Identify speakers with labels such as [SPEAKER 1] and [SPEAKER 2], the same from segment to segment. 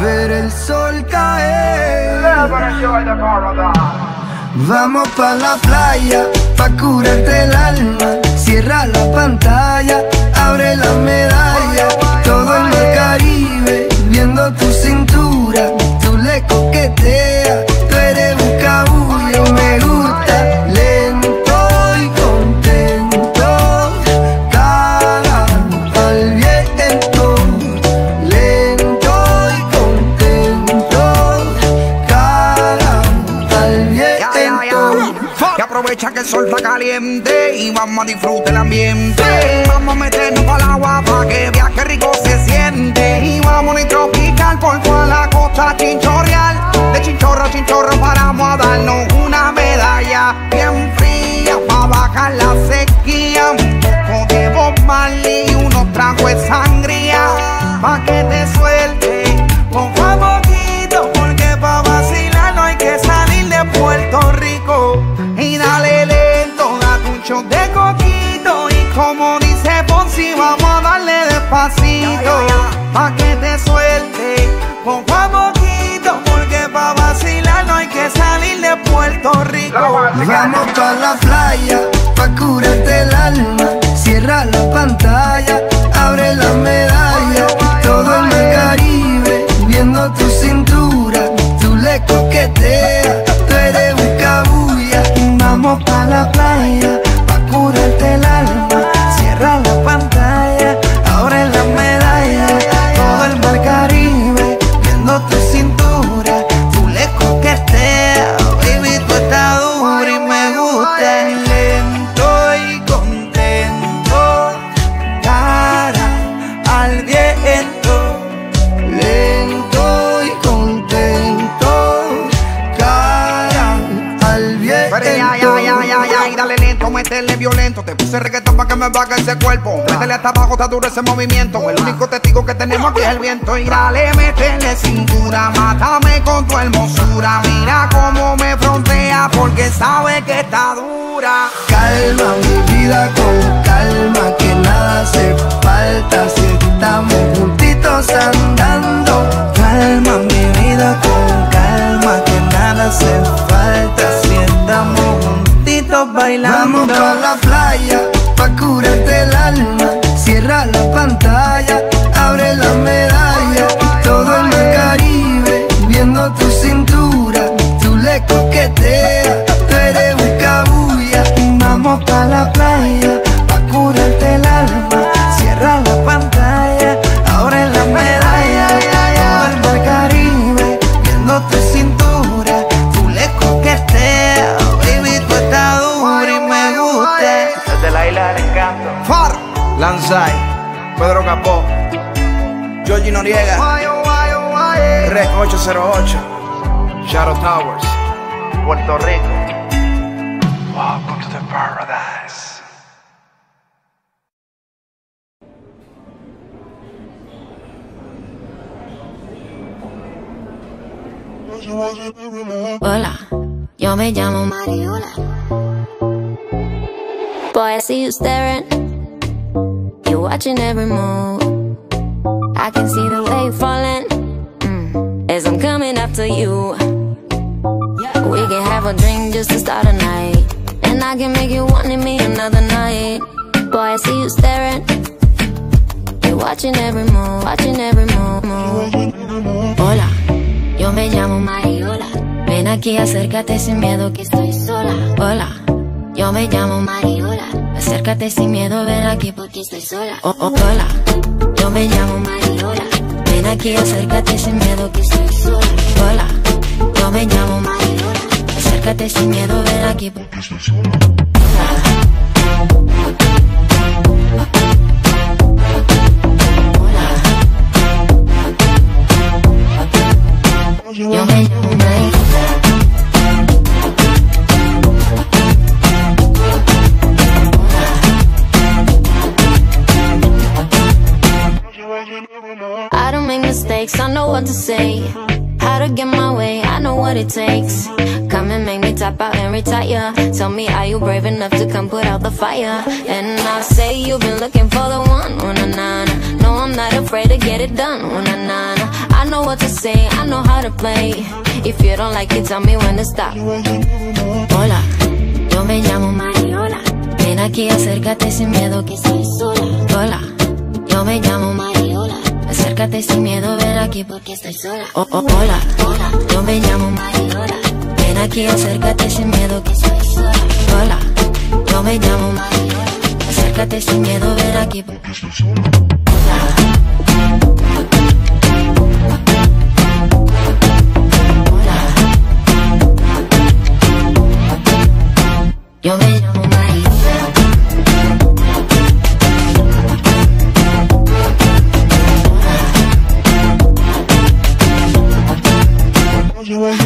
[SPEAKER 1] ver el sol caer. Vamos pa' la playa, pa' curarte el alma. Cierra la pantalla,
[SPEAKER 2] aprovecha que el sol está caliente y vamos a disfrutar el ambiente. Vamos a meternos al agua para que viaje rico se siente. Y vamos a tropical por toda la costa chinchorreal. De chinchorro a chinchorro paramos a darnos una medalla bien fría para bajar la sequía. Un poco de y unos tragos de sangría. Pa' que te suelte poco a poquito porque pa' vacilar no hay que salir de Puerto Rico. Vamos pa'
[SPEAKER 1] la playa, pa' curarte el alma. Cierra la pantalla, me
[SPEAKER 2] baje ese cuerpo. Métele hasta abajo, está duro ese movimiento. El único testigo que tenemos aquí es el viento. Y dale, métele cintura, mátame con tu hermosura. Mira cómo me frontea porque sabe que está dura.
[SPEAKER 1] Calma mi vida con calma, que nada hace falta si estamos juntitos andando. Calma mi vida con calma, que nada hace falta si estamos juntitos bailando. Vamos pa' la playa, pa' curarte el alma. Cierra la pantalla,
[SPEAKER 2] Shadow
[SPEAKER 3] Puerto Rico.
[SPEAKER 2] Welcome to the paradise.
[SPEAKER 4] Hola, yo me llamo Mariola. Boy, I see you staring. You're watching every move. I can see the way you're falling. Mm, as I'm coming after you. We can have a drink just to start a night. And I can make you want me another night. Boy, I see you staring. You're watching every move, watching every move. move. Hola, yo me llamo Mariola. Ven aquí, acércate sin miedo que estoy sola. Hola, yo me llamo Mariola. Acércate sin miedo, ven aquí porque estoy sola. Oh, oh, hola, yo me llamo Mariola. Ven aquí, acércate sin miedo que estoy sola. Hola, yo me llamo Mariola. Acércate sin miedo, ven aquí. Yo me llamo Mike I don't make mistakes, I know what to say. How to get my way, I know what it takes tap out and retire. Tell me, are you brave enough to come put out the fire? And I say you've been looking for the one, oh, one na na. No, I'm not afraid to get it done, oh, one na na. I know what to say, I know how to play. If you don't like it, tell me when to stop. Hola, yo me llamo Mariola. Ven aquí, acércate sin miedo que estoy sola. Hola, yo me llamo Mariola. Acércate sin miedo, ven aquí porque estoy sola. Oh, oh, hola, hola, yo me llamo Mariola. Ven aquí, acércate sin miedo. Hola, yo me llamo Mariola. Acércate sin miedo, ven aquí porque estoy. Yo me llamo Mariola. I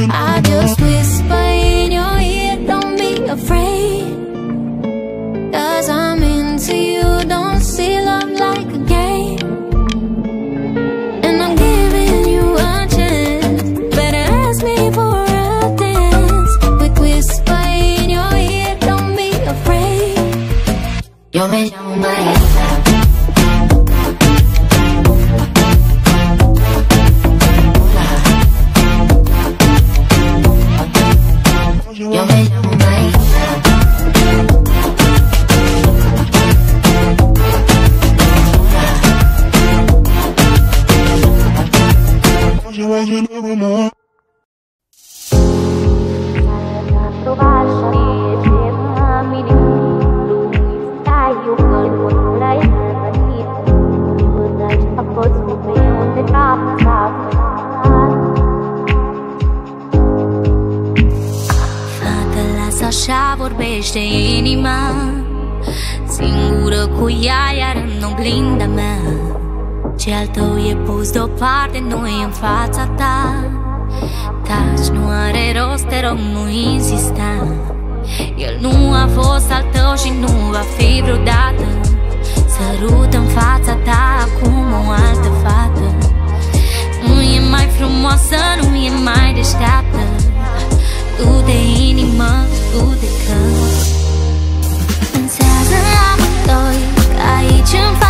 [SPEAKER 4] Yo me llamo María.
[SPEAKER 5] Așa vorbește inima. Singură cu ea iar în oglinda mea. Ce al tău e pus deoparte, nu e în fața ta. Taci, nu are rost, te rog, nu insista. El nu a fost al tău și nu va fi vreodată. Sărut în fața ta acum o altă fată. Nu e mai frumoasă, nu e mai deșteaptă Ude inima, ude căl Înțează amândoi că aici îmi fac